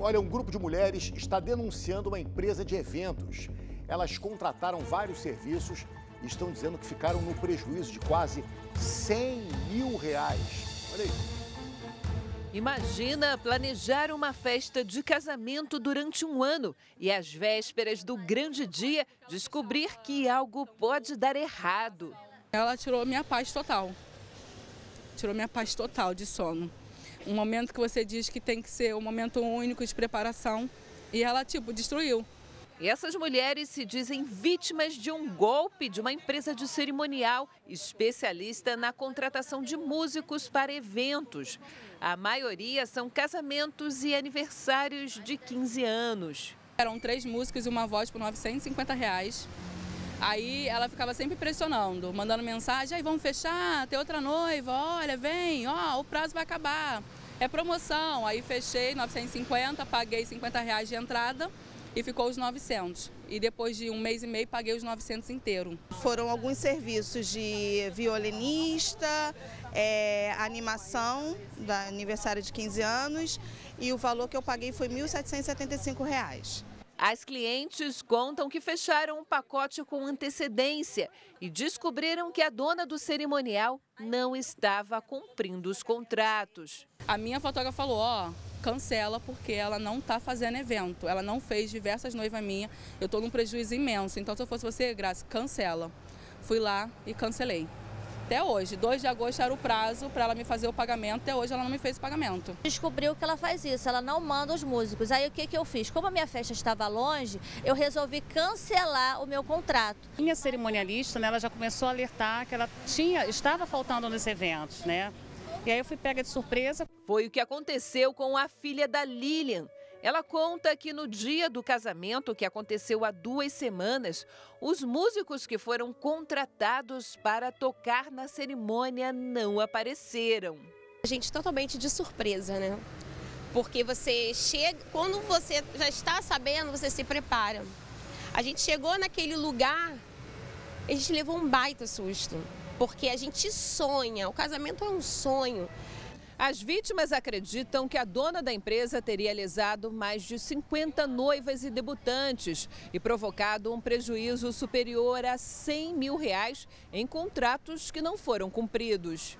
Olha, um grupo de mulheres está denunciando uma empresa de eventos. Elas contrataram vários serviços e estão dizendo que ficaram no prejuízo de quase 100 mil reais. Olha aí. Imagina planejar uma festa de casamento durante um ano e às vésperas do grande dia descobrir que algo pode dar errado. Ela tirou minha paz total. Tirou minha paz total de sono. Um momento que você diz que tem que ser um momento único de preparação e ela, tipo, destruiu. Essas mulheres se dizem vítimas de um golpe de uma empresa de cerimonial especialista na contratação de músicos para eventos. A maioria são casamentos e aniversários de 15 anos. Eram três músicos e uma voz por 950 reais. Aí ela ficava sempre pressionando, mandando mensagem, aí vamos fechar, tem outra noiva, olha, vem, ó, o prazo vai acabar. É promoção. Aí fechei 950, paguei 50 reais de entrada e ficou os 900. E depois de um mês e meio paguei os 900 inteiro. Foram alguns serviços de violinista, é, animação, da aniversário de 15 anos, e o valor que eu paguei foi R$ 1.775. As clientes contam que fecharam um pacote com antecedência e descobriram que a dona do cerimonial não estava cumprindo os contratos. A minha fotógrafa falou, ó, cancela porque ela não está fazendo evento. Ela não fez diversas noivas minhas. Eu estou num prejuízo imenso. Então, se eu fosse você, Graça, cancela. Fui lá e cancelei até hoje. 2 de agosto era o prazo para ela me fazer o pagamento, até hoje ela não me fez o pagamento. Descobriu que ela faz isso, ela não manda os músicos. Aí o que, que eu fiz? Como a minha festa estava longe, eu resolvi cancelar o meu contrato. Minha cerimonialista, né, ela já começou a alertar que ela tinha, estava faltando nos eventos, né? E aí eu fui pega de surpresa. Foi o que aconteceu com a filha da Lilian. Ela conta que no dia do casamento, que aconteceu há duas semanas, os músicos que foram contratados para tocar na cerimônia não apareceram. A gente totalmente de surpresa, né? Porque você chega, quando você já está sabendo, você se prepara. A gente chegou naquele lugar, a gente levou um baita susto, porque a gente sonha, o casamento é um sonho. As vítimas acreditam que a dona da empresa teria lesado mais de 50 noivas e debutantes e provocado um prejuízo superior a 100 mil reais em contratos que não foram cumpridos.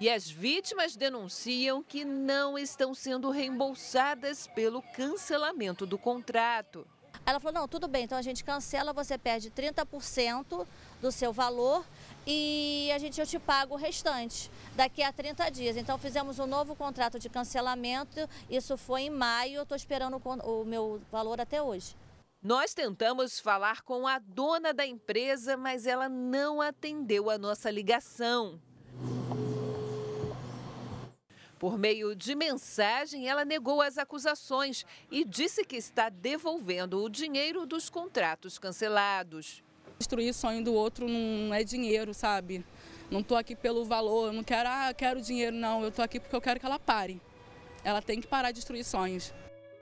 E as vítimas denunciam que não estão sendo reembolsadas pelo cancelamento do contrato. Ela falou: não, tudo bem, então a gente cancela, você perde 30% do seu valor e a gente eu te pago o restante daqui a 30 dias. Então fizemos um novo contrato de cancelamento, isso foi em maio, eu estou esperando o meu valor até hoje. Nós tentamos falar com a dona da empresa, mas ela não atendeu a nossa ligação. Por meio de mensagem, ela negou as acusações e disse que está devolvendo o dinheiro dos contratos cancelados. Destruir o sonho do outro não é dinheiro, sabe? Não estou aqui pelo valor, não quero, ah, quero dinheiro, não. Eu estou aqui porque eu quero que ela pare. Ela tem que parar de destruir sonhos.